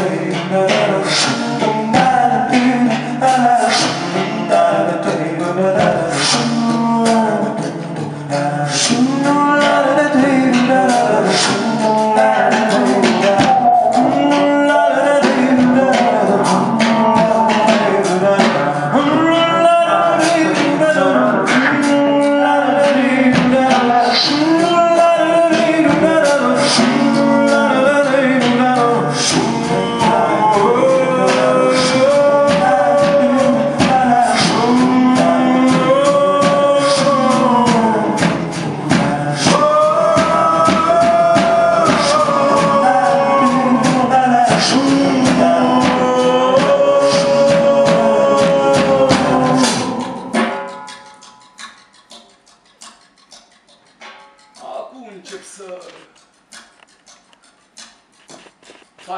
train that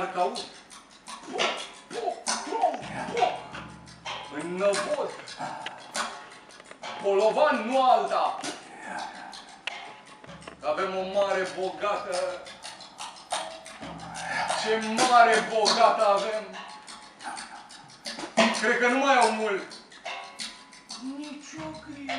Parcă aud. În năvod. Polovan, nu alta. Avem o mare bogată. Ce mare bogată avem. Cred că nu mai au mult. Nici o grijă.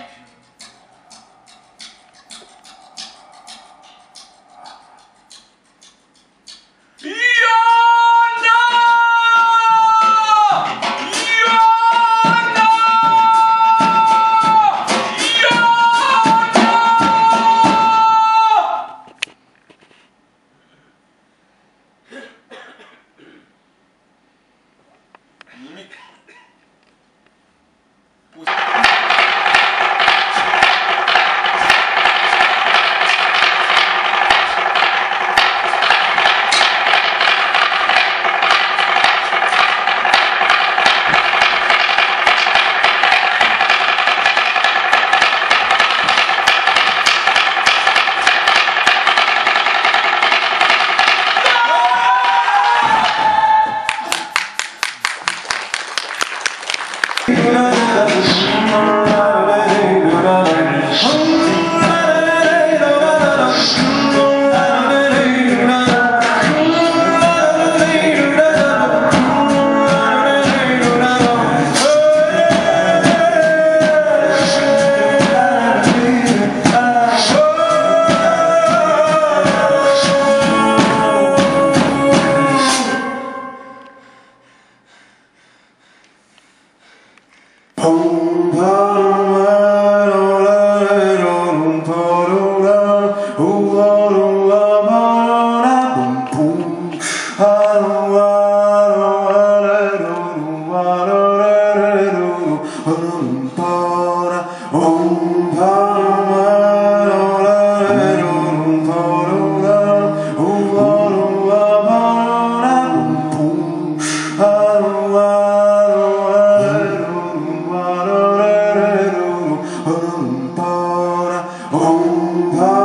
Oh.